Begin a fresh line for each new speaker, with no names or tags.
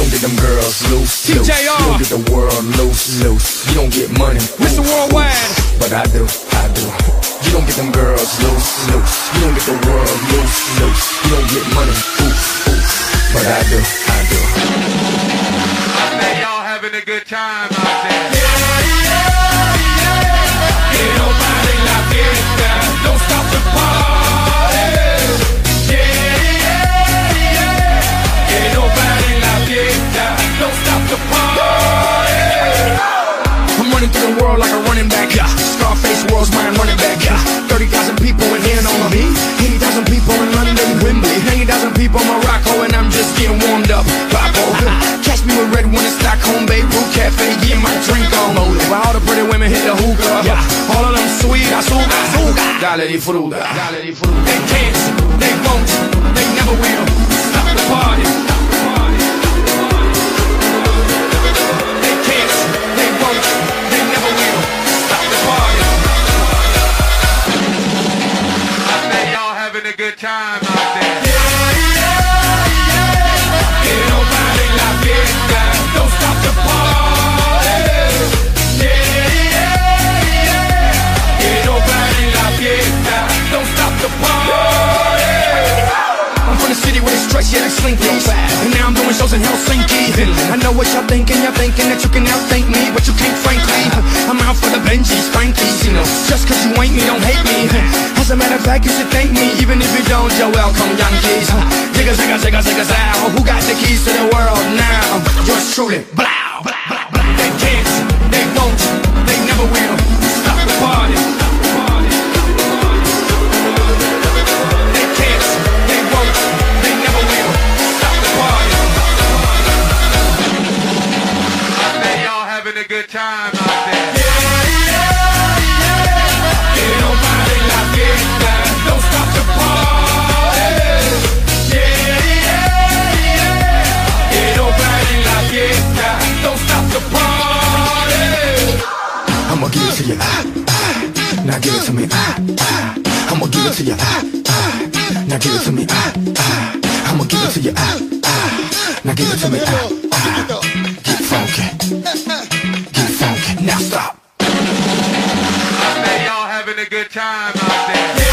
don't get them girls loose, loose.
TJR.
You don't get the world loose, loose. You don't get money,
Mr. Worldwide.
but I do, I do. You don't get them girls loose, loose. You don't get the world loose, loose. You don't get money, oof, oof. But I do, I do.
I bet y'all having a good time out there.
Que no pare la fiesta, don't stop
Dale disfruta. Dale disfruta.
They can't, they won't, they never will stop the party. They can't, they won't, they never will stop the party.
I bet y'all having a good time
party.
I'm from the city where they stretch, yeah, they slinky. And now I'm doing shows in Helsinki. I know what y'all thinking, y'all thinking that you can outthink me, but you can't, frankly. I'm out for the Benjis, Frankies, you know. Just cause you ain't me, don't hate me. As a matter of fact, you should thank me, even if you don't, you're welcome, Yankees. Zigga, zigga, zigga, zigga, zow. Who got the keys to the world now? Yours truly, blow,
good time out there.
Que no pare la fiesta, don't stop the party. Yeah, yeah, yeah. Que no pare la fiesta, don't stop the party.
I'ma give it to you, ah, ah. Now give it to me, ah, ah. I'ma give it to you, ah, ah. Now give it to me, ah, ah. I'ma give it to you, ah, ah. Now give it to me, ah, ah.
Having a good time out there.